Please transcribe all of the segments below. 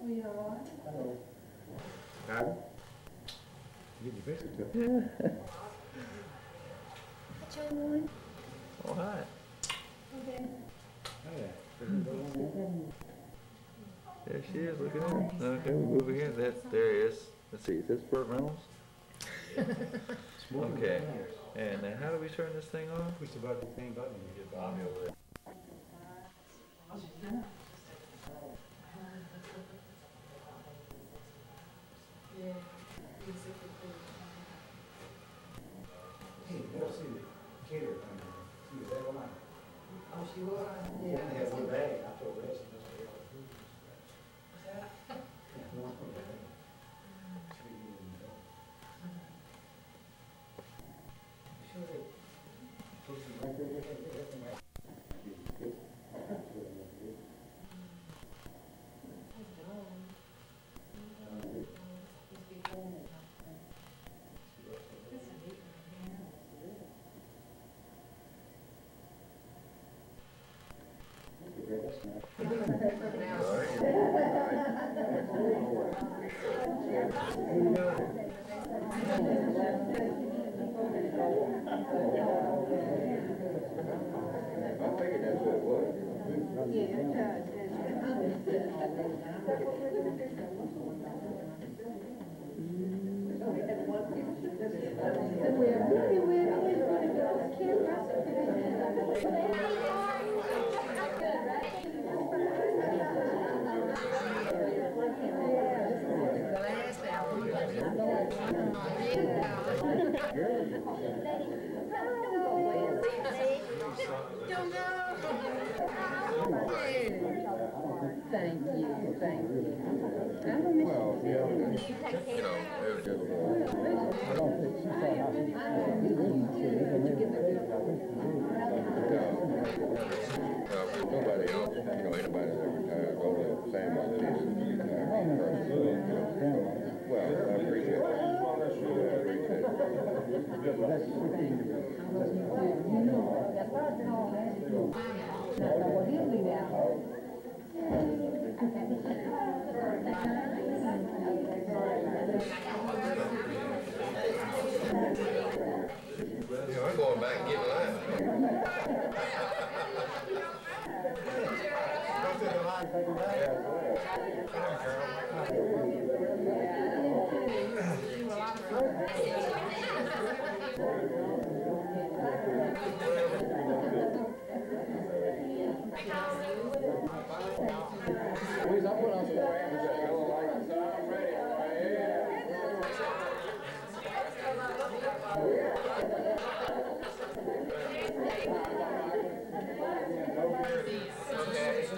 sweetheart. Pardon? Get your picture took. John. Oh, hi. Okay. There she is, look at her. Okay, we move again. That, there is, let's see, is this Burt Reynolds? Okay. And uh, how do we turn this thing on? Push the button, same button, you get Bobby over there. Hey, you see. Oh, she was? She only had one bag. I told her she must be all food. One bag. She didn't even know. Sure they put some right there, right there, right there, right there. I figured that's what it was. Thank you, uh, uh, nobody else, you know, anybody that retired, only Sam was this, retired, me personally, you know. Well, I appreciate it. Yeah, I appreciate it. You know, that's what I call that. Now, what he'll do now. You know, I'm going back and getting line. Please, I put on some brand that fella like, so I'm ready.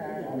that?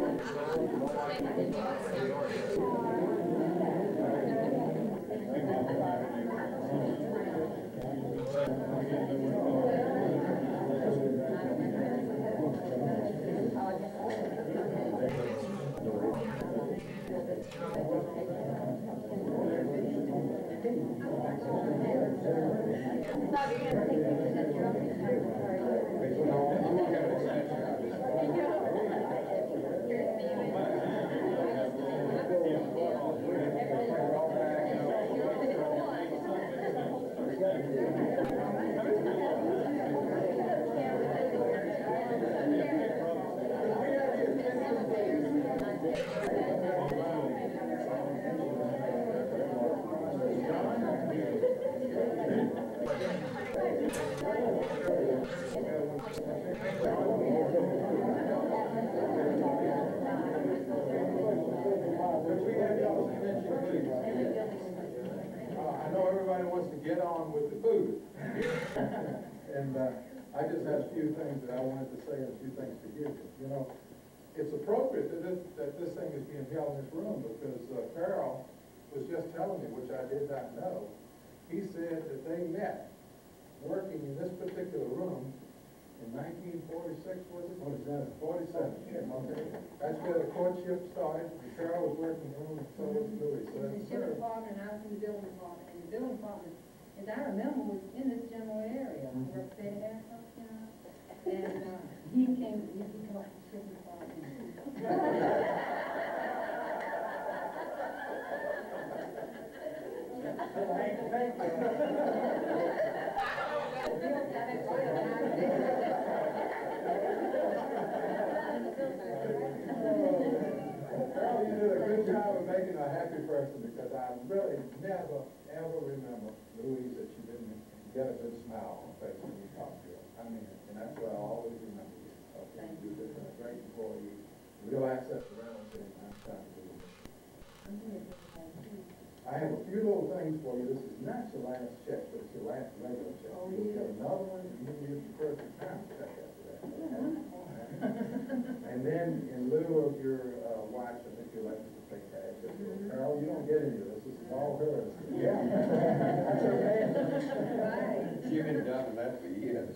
Uh, I know everybody wants to get on with the food. And uh, I just have a few things that I wanted to say and a few things to give you. You know, it's appropriate that this, that this thing is being held in this room because uh, Carol was just telling me, which I did not know. He said that they met working in this particular room in nineteen forty-six, was it? Forty-seven. Forty-seven, okay. That's where the courtship started. Carol was working in the room, and so was Louise. So In the that's sheriff her. department, and I was in the building department, and the building department, as I remember, was in this general area, where they had something, you know? And, he came, he up to person because I really never, ever remember, Louise, that you didn't get a good smile on face when you talked to her. I mean, and that's what I always remember you. Okay, you've been a great employee, real access Reynolds, and I'm trying to do it. I have a few little things for you. This is not your last check, but it's your last regular check. Oh, You'll get yeah. another one, and you use the perfect time check after that. And then in lieu of your uh, watch, I think you'll like to pay cash. Carol, you don't get any of this. All hers. Yeah. That's okay. Right. She's been done that for years.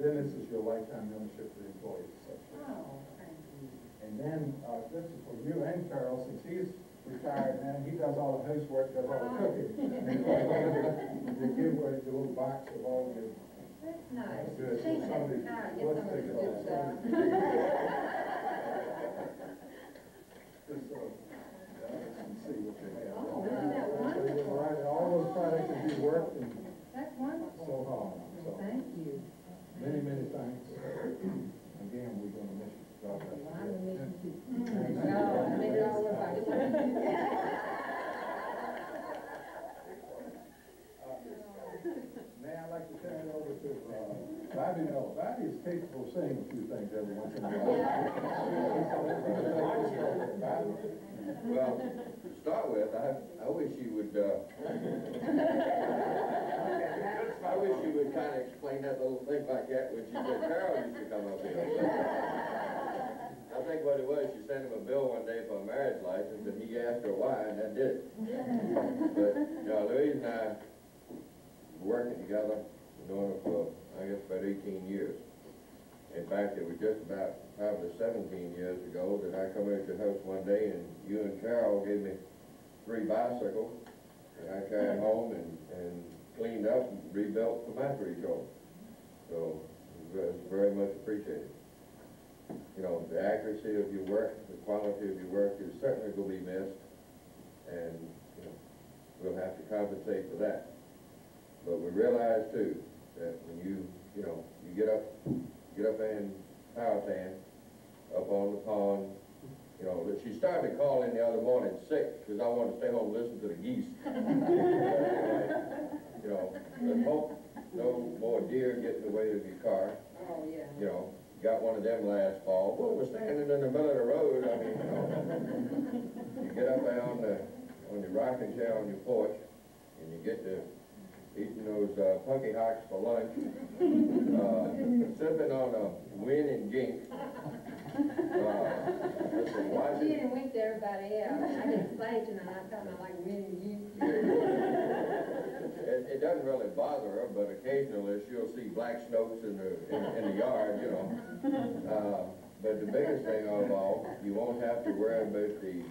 Then this is your lifetime membership to the Employees Association. Oh, thank you. And then, uh, this is for you and Carol, since he's retired now, he does all the housework, does all the cooking. They give away the little box of all your That's nice. Good. Shake that Somebody- let's take the it good all. stuff. Just, uh, let's see what you have. Oh, isn't that wonderful? All right, all those products that you worked and That's wonderful. so hard, so, Thank you. many, many thanks. Again, we're gonna miss you. God bless you. I'm gonna miss you too. No, I made it all work out. Now, I'd like to turn it over to, uh, Bobby, no, Bobby is capable of saying a few things every once in a while. Well, to start with, I, I wish you would, uh, I wish you would kind of explain that little thing like that when she said Carol used to come up here. I think what it was, she sent him a bill one day for a marriage license, and he asked her why, and that did it. But, you know, Louise and I working together, doing it for, I guess, about eighteen years. In fact, it was just about probably seventeen years ago that I come into your house one day and you and Carol gave me three bicycles. And I carried home and, and cleaned up and rebuilt the three children. So it was very much appreciated. You know, the accuracy of your work, the quality of your work is certainly going to be missed. And, you know, we'll have to compensate for that. But we realize too, that when you, you know, you get up, get up in Powhatan, up on the pond, you know, she started to call in the other morning sick, because I wanted to stay home and listen to the geese. Anyway, You know, but hope no more deer get in the way of your car, Oh, yeah. you know. Got one of them last fall, well, we're standing in the middle of the road, I mean, you know. You get up there on the, on your rocking chair on your porch, and you get to eating those uh, punky hocks for lunch, uh, sipping on a win and gink. Uh, let's She didn't wink to everybody else. I get excited and I I like winning you. it, it doesn't really bother her, but occasionally she'll see black snakes in the, in, in the yard, you know. Uh, but the biggest thing of all, you won't have to worry about the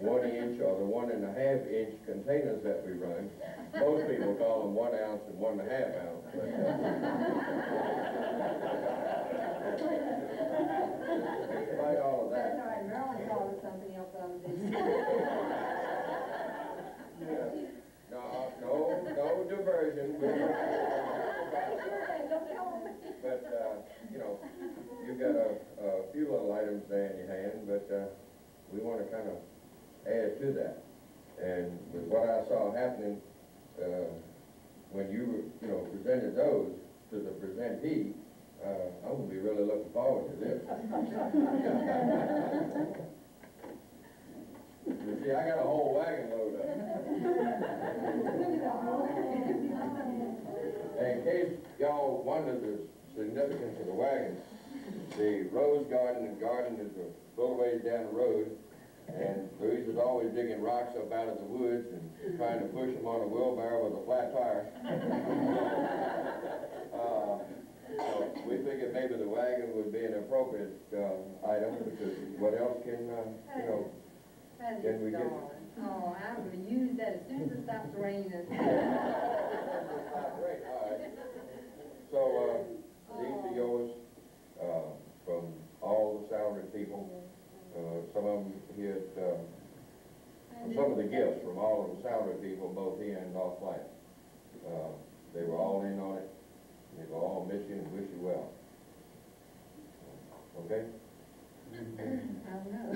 one inch or the one and a half inch containers that we run. Most people call them one ounce and one and a half ounce, but, uh, despite all of That's that, all right, Marilyn called it something else the day. no, no, no diversion. But, uh, you know, you've got a, a few little items there in your hand, but, uh, we wanna kinda add to that. And with what I saw happening, uh, when you, you know, presented those to the presentee, uh, I'm gonna be really looking forward to this. You see, I got a whole wagon load up. In case y'all wonder the significance of the wagon, the rose garden and garden is a little ways down the road, and Louise is always digging rocks up out of the woods and trying to push them on a wheelbarrow with a flat tire. Uh, so we figured maybe the wagon would be an appropriate, uh, item, because what else can, uh, you know, That's Can we get- Oh, I'm gonna use that as soon as it stops raining. Great, all right. So, uh, these are yours, uh, from all the salary people. Uh, some of them here, uh, some of the gifts from all of the salary people, both here and North Platte. Uh, they were all in on it. They will all miss you and wish you well. Okay? I don't know.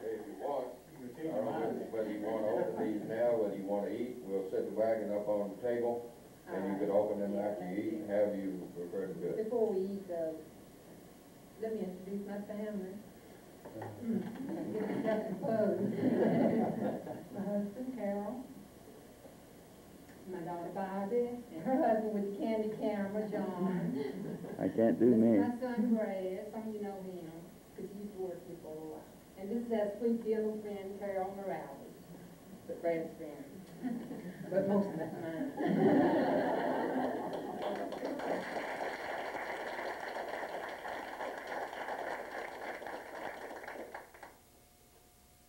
Okay, if you want, I don't know whether you wanna open these now, whether you wanna eat, we'll set the wagon up on the table, and you can open them after you eat, however you prefer to do it. Before we eat, uh, let me introduce my family. Get myself composed. My husband Carol, my daughter Bobby, and her husband with the candy camera, John. I can't do This is me. my son Brad, some of you know him, because he used to work here for a while. And this is our sweet little friend Carol Morales, but Brad's friend. But most of that's mine.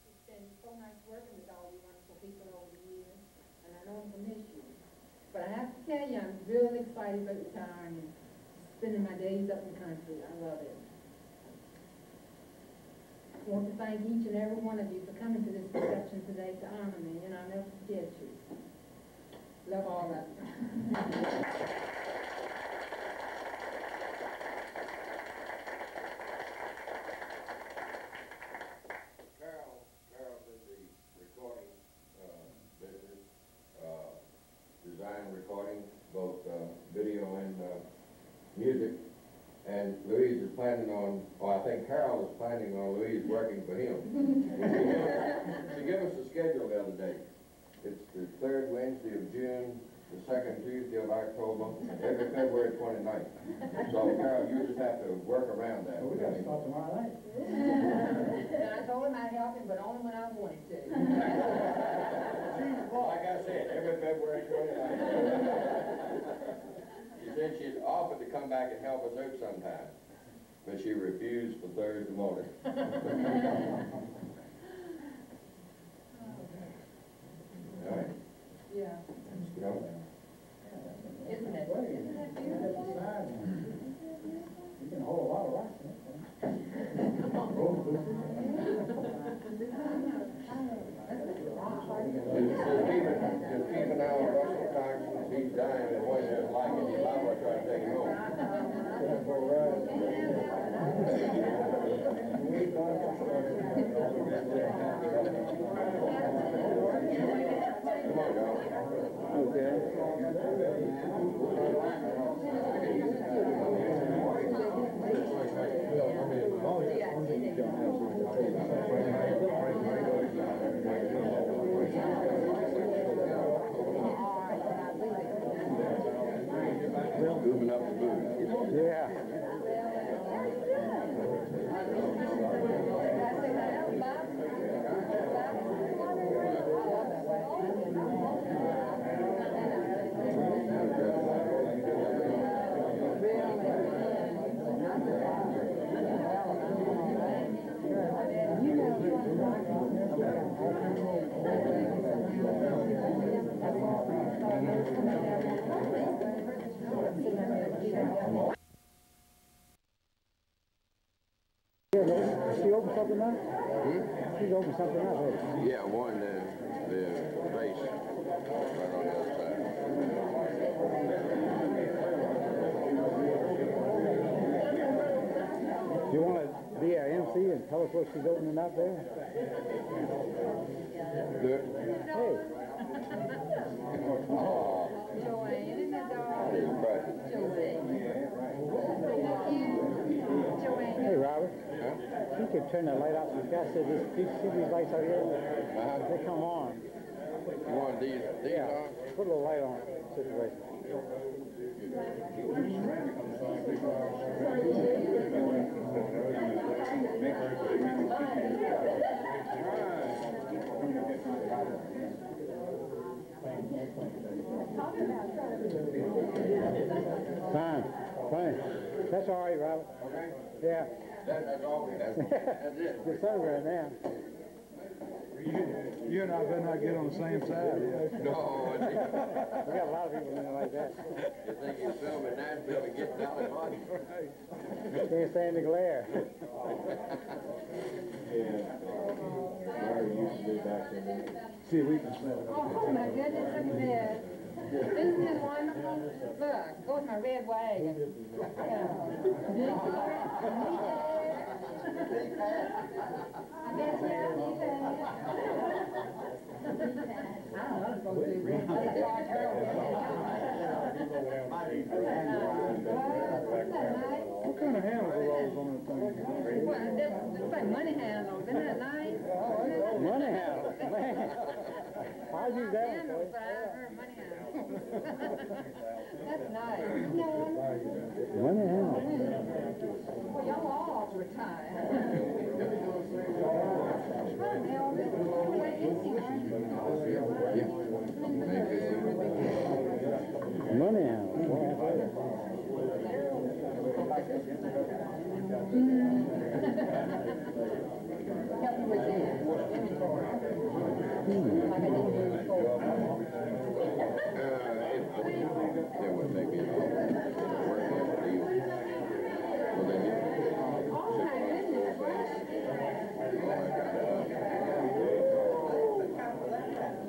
It's been so nice working with all you wonderful people over the years, and I know I'm gonna miss you. But I have to tell you, I'm really excited about retiring and spending my days up in the country. I love it. I want to thank each and every one of you for coming to this reception today to honor me, and I'll never forget you. Love all of you. Carol, Carol's in the recording, uh, business, uh, design recording, both, uh, video and, uh, music. And Louise is planning on, or I think Carol is planning on Louise working for him. She gave us a schedule the other day. It's the third Wednesday of June, the second Tuesday of October, and every February twenty-ninth. So Carol, you just have to work around that. We gotta start tomorrow night. And I told him I'd help him, but only when I wanted to. Like I said, every February twenty-ninth. She said she'd offered to come back and help us out sometime, but she refused for Thursday morning. All right, Yeah, you know, isn't it, isn't that beautiful? You can hold a lot of rocks in it. just, just keep it, just keep an eye on Russell Dying, and boy, doesn't like it, he's liable to take him home. Come on, y'all. Okay. Yeah, man, She opened something up? Hmm? She's opened something up, hey? Yeah, one, uh, the, the base right on the other side. You want to be our MC and tell us what she's opening up there? Good. hey. oh. Joanne and the dog. it's precious. Joanne. Joanne. hey, Robert. Huh? You could turn the light off. This guy said this, these, see these lights out here? Uh-huh. They come on. You want these, these Yeah. on? Put a little light on situation. Fine, fine. That's all right, Robert. Okay? Yeah. That, that's all, that's, that's it. Son right now. You and I better not get on the same side, No, I think, We got a lot of people in there like that. you think you're filming Nashville and getting out of money? Can't stand the glare. Yeah, I used to See, we can smell it. Oh, oh, my goodness, look at this. Isn't this wonderful? Look, goes my red wagon. Yeah. I guess, handles are those on that thing? Well, this, this like money handles, isn't that nice? Money house, man. Use that one Handles, but I heard money handles. That's nice. No. Money house. well, y'all all retired. Hi, Elvis. Wait, you see her? Money house. Boy, I tell you. Help me with that. Inventory. Like I did here before. Uh, Hmm. it, they would take me long. Work out the deal. Well, they get Oh, my goodness. all that kind of stuff.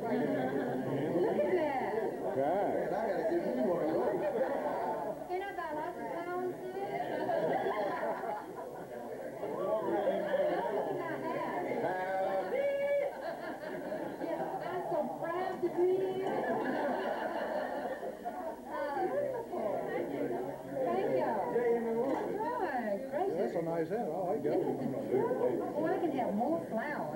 Look at that. Right. Ain't that got lots of flowers in it? Yeah, I'm so proud to be here. Uh, Thank you. Good, gracious. That's a nice hat, I like that one. Oh, I can have more flowers.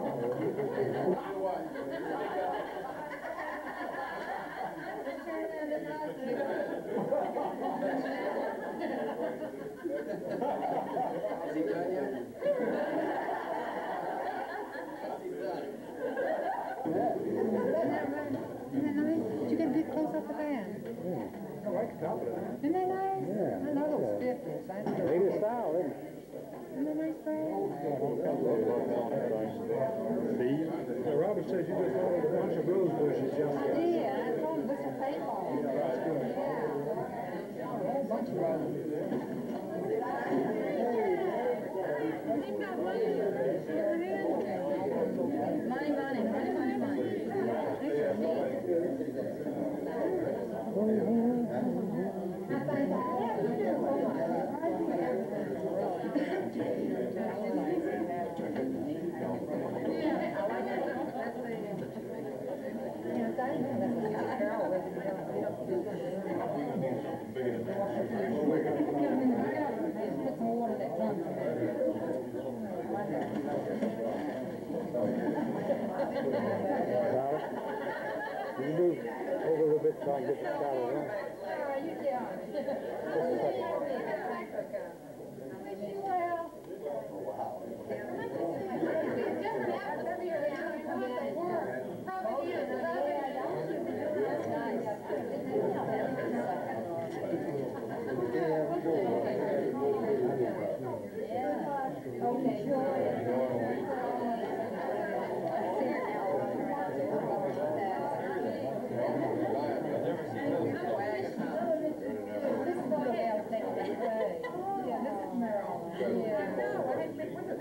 all. Isn't that nice? Did you get a big close up of that? I like the top of that. Isn't that nice? Yeah. I know those fifties. I know. Latest style, isn't it? Isn't that nice, Brad? Yeah, Robert says you just ordered a bunch of rose bushes yesterday. Yeah, I told him this is paintball. Yeah. A whole bunch of roses. Money, money, money, money, money. Thanks for me. Robert? Can you move over a little bit I can get the shot of that? How are you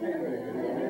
Tell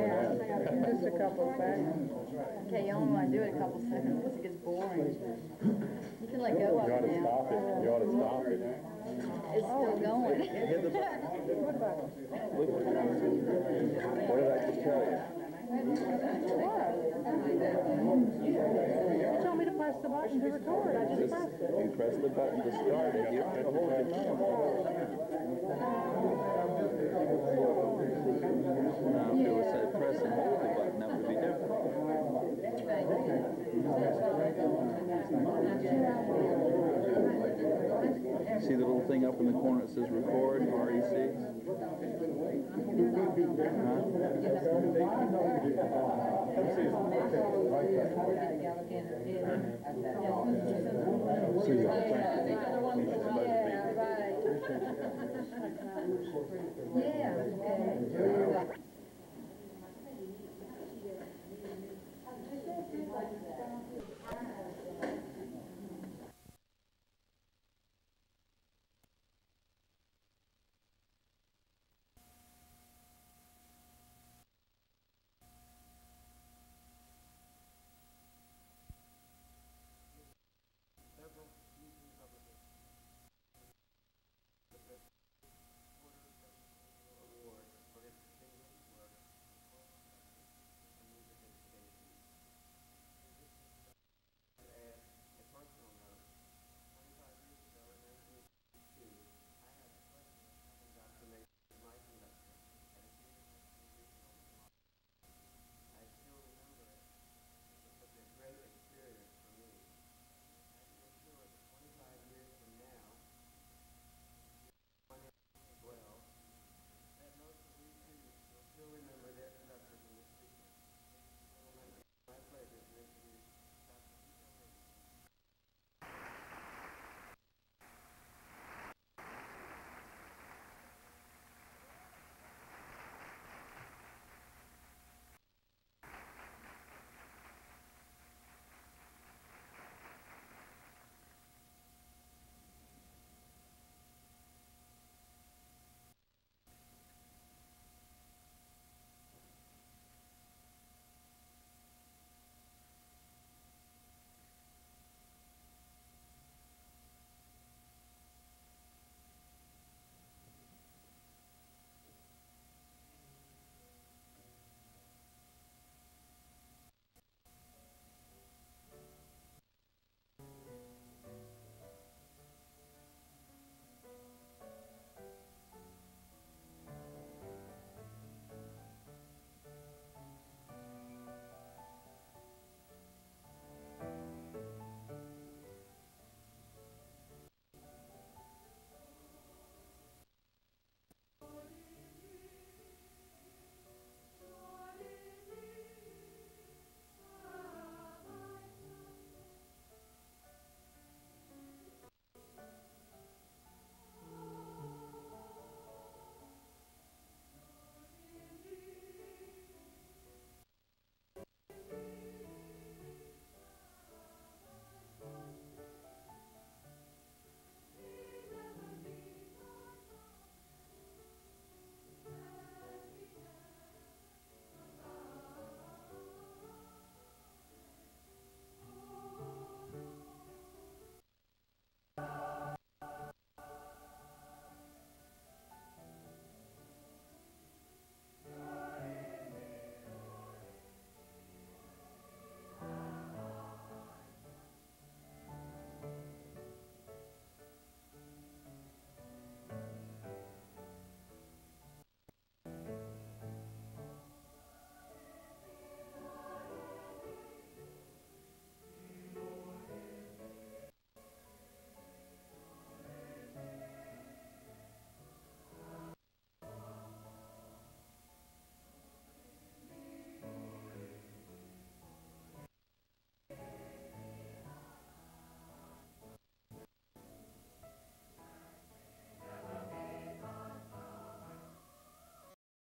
couple seconds. Okay, you only wanna do it a couple seconds because it gets boring. You can let go of it now. You ought to stop it. It's still going. What did I just tell you? You told me to press the button to record, I just Just, pressed it. you press the button to start it, you don't have to hold your thumb. Now, if it was said press and hold the button, that would be different. See the little thing up in the corner that says record, REC? Yeah, okay.